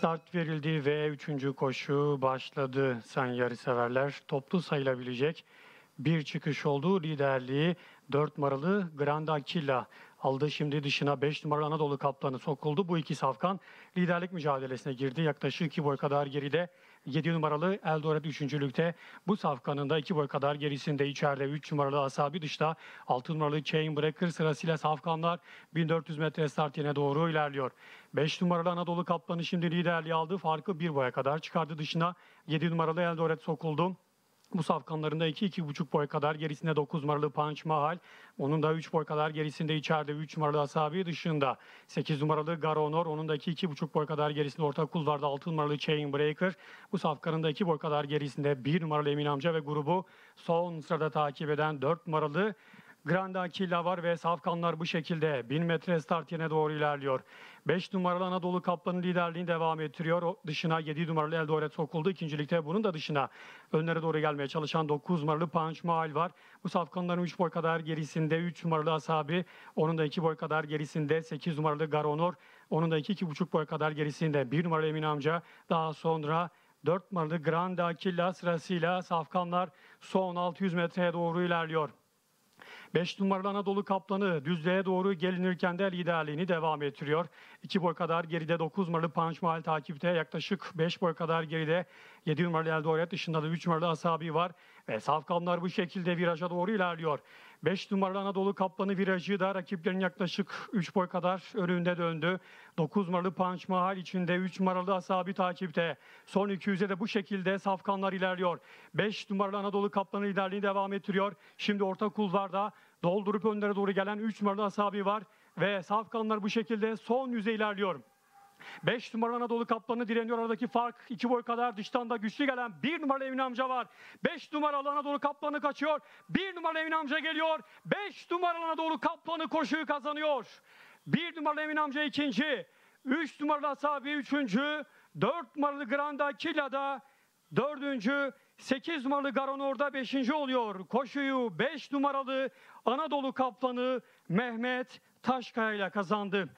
Start verildi ve üçüncü koşu başladı sayın yarışseverler. Toplu sayılabilecek bir çıkış oldu. Liderliği 4 numaralı Grand Aquila aldı. Şimdi dışına 5 numaralı Anadolu Kaplanı sokuldu. Bu iki safkan liderlik mücadelesine girdi. Yaklaşık 2 boy kadar geride 7 numaralı Eldoret üçüncülükte. Bu safkanın da 2 boy kadar gerisinde içeride 3 numaralı Asabi dışta 6 numaralı Chainbreaker sırasıyla safkanlar 1400 metre start yine doğru ilerliyor. 5 numaralı Anadolu Kaplanı şimdi liderliği aldı. Farkı 1 boya kadar çıkardı dışına. 7 numaralı Eldoret sokuldu. Bu safkanlarında 2-2,5 boy kadar gerisinde 9 numaralı Punch Mahal. Onun da 3 boy kadar gerisinde içeride 3 numaralı Asabi dışında. 8 numaralı Garonor. Onun da 2-2,5 boy kadar gerisinde orta kulvarda 6 numaralı Chain Breaker. Bu safkanın da 2 boy kadar gerisinde 1 numaralı Emin Amca ve grubu son sırada takip eden 4 numaralı Grand Aquila var ve safkanlar bu şekilde 1000 metre start yerine doğru ilerliyor. 5 numaralı Anadolu Kaplanı liderliğini devam ettiriyor. O dışına 7 numaralı Eldoret sokuldu. İkincilikte bunun da dışına önlere doğru gelmeye çalışan 9 numaralı Punch Mahal var. Bu safkanların 3 boy kadar gerisinde 3 numaralı Asabi. Onun da 2 boy kadar gerisinde 8 numaralı Garonor. Onun da 2-2,5 boy kadar gerisinde 1 numaralı Emin Amca. Daha sonra 4 numaralı Grand Aquila sırasıyla safkanlar son 600 metreye doğru ilerliyor. 5 numaralı Anadolu Kaplanı düzlüğe doğru gelinirken de liderliğini devam ettiriyor. 2 boy kadar geride 9 numaralı Punch Mahal takipte yaklaşık 5 boy kadar geride 7 numaralı Eldoret dışında da 3 numaralı Asabi var. Ve safkanlar bu şekilde viraja doğru ilerliyor. 5 numaralı Anadolu Kaplanı virajı da rakiplerin yaklaşık 3 boy kadar önünde döndü. 9 numaralı Punch Mahal içinde 3 numaralı Asabi takipte. Son 200'e de bu şekilde safkanlar ilerliyor. 5 numaralı Anadolu Kaplanı liderliğini devam ettiriyor. Şimdi orta kulvarda doldurup önlere doğru gelen 3 numaralı Asabi var. Ve safkanlar bu şekilde son yüze ilerliyor. 5 numaralı Anadolu Kaplanı direniyor. Aradaki fark 2 boy kadar. Dıştan da güçlü gelen 1 numaralı Emin Amca var. 5 numaralı Anadolu Kaplanı kaçıyor. 1 numaralı Emin Amca geliyor. 5 numaralı Anadolu Kaplanı koşuyu kazanıyor. 1 numaralı Emin Amca ikinci. 3 numaralı Asabi üçüncü. 4 numaralı Grand Aquila'da dördüncü. 8 numaralı Garon orada 5. oluyor. Koşuyu 5 numaralı Anadolu Kaplanı Mehmet Taşkaya ile kazandı.